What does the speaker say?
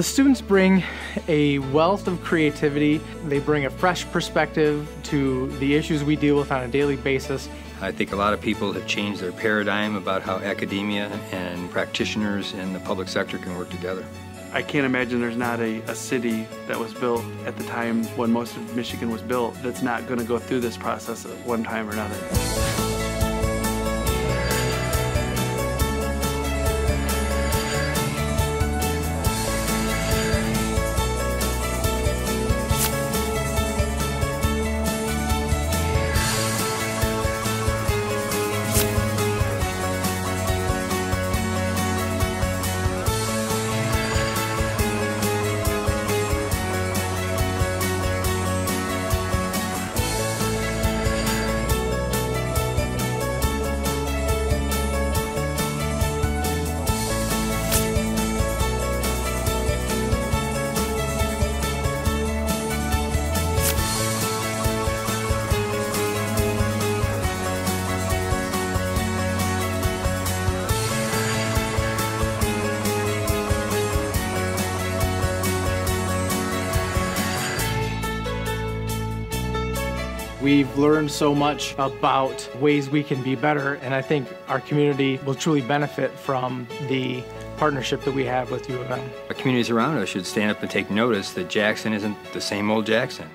the students bring a wealth of creativity. They bring a fresh perspective to the issues we deal with on a daily basis. I think a lot of people have changed their paradigm about how academia and practitioners in the public sector can work together. I can't imagine there's not a, a city that was built at the time when most of Michigan was built that's not going to go through this process at one time or another. We've learned so much about ways we can be better, and I think our community will truly benefit from the partnership that we have with U of M. Our communities around us should stand up and take notice that Jackson isn't the same old Jackson.